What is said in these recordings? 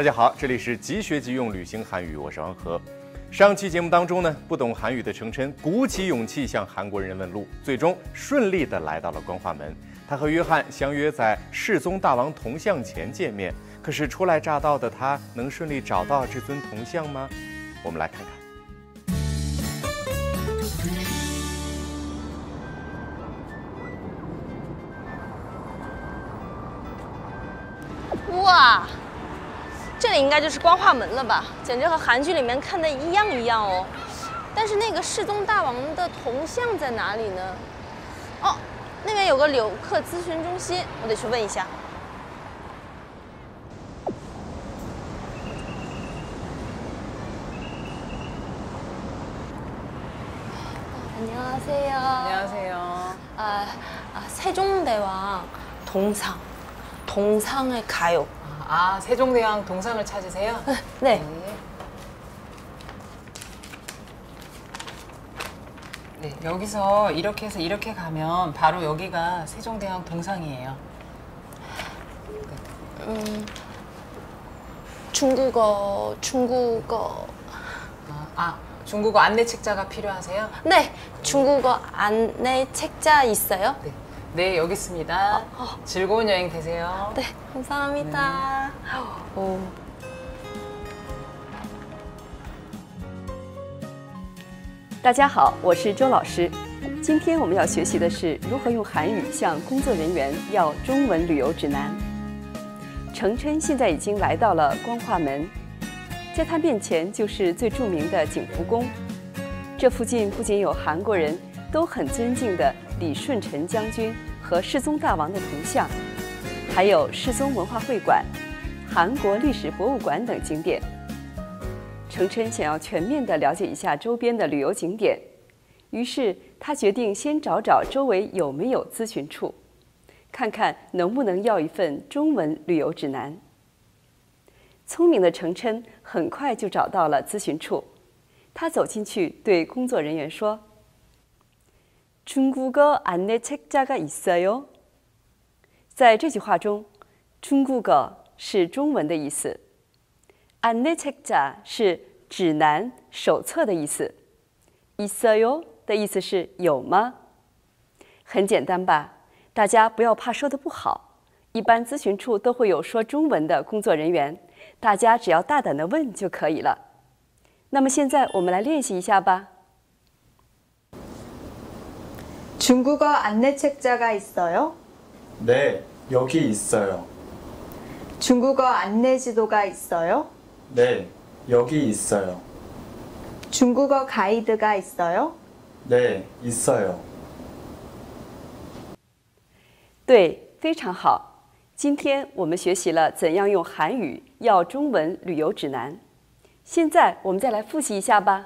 大家好，这里是即学即用旅行韩语，我是王和。上期节目当中呢，不懂韩语的程琛鼓起勇气向韩国人问路，最终顺利的来到了光化门。他和约翰相约在世宗大王铜像前见面，可是初来乍到的他能顺利找到这尊铜像吗？我们来看看。哇，这里应该就是光化门了吧？简直和韩剧里面看的一样一样哦。但是那个世宗大王的铜像在哪里呢？哦，那边有个旅客咨询中心，我得去问一下。 안녕하세요. 안녕하세요. 아, 아 세종대왕 동상, 동상에 가요. 아, 세종대왕 동상을 찾으세요? 네. 네, 여기서 이렇게 해서 이렇게 가면 바로 여기가 세종대왕 동상이에요. 음, 중국어, 중국어. 아, 아, 중국어 안내 책자가 필요하세요? 네, 중국어 안내 책자 있어요? 네. 네, 여기 있습니다. 어. 즐거운 여행 되세요. 네, 감사합니다. 오. 大家好，我是周老师。今天我们要学习的是如何用韩语向工作人员要中文旅游指南。程琛现在已经来到了光化门，在他面前就是最着名的景福宫。这附近不仅有韩国人 都很尊敬的李舜臣将军和世宗大王的铜像，还有世宗文化会馆、韩国历史博物馆等景点。程琛想要全面地了解一下周边的旅游景点，于是他决定先找找周围有没有咨询处，看看能不能要一份中文旅游指南。聪明的程琛很快就找到了咨询处，他走进去对工作人员说：“ 중국어안내책자가있어요。”在这句话中，“중국어”是中文的意思。안내책자是指南、手册的意思，있어요的意思是有吗？很简单吧？大家不要怕说的不好，一般咨询处都会有说中文的工作人员，大家只要大胆的问就可以了。那么现在我们来练习一下吧。 중국어 안내 책자가 있어요? 네, 여기 있어요. 중국어 안내 지도가 있어요? 네, 여기 있어요. 중국어 가이드가 있어요? 네, 있어요. 对，非常好。今天我们学习了怎样用韩语要中文旅游指南。现在我们再来复习一下吧。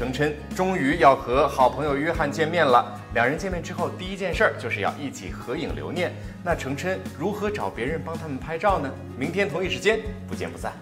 程琛终于要和好朋友约翰见面了。两人见面之后，第一件事儿就是要一起合影留念。那程琛如何找别人帮他们拍照呢？明天同一时间不见不散。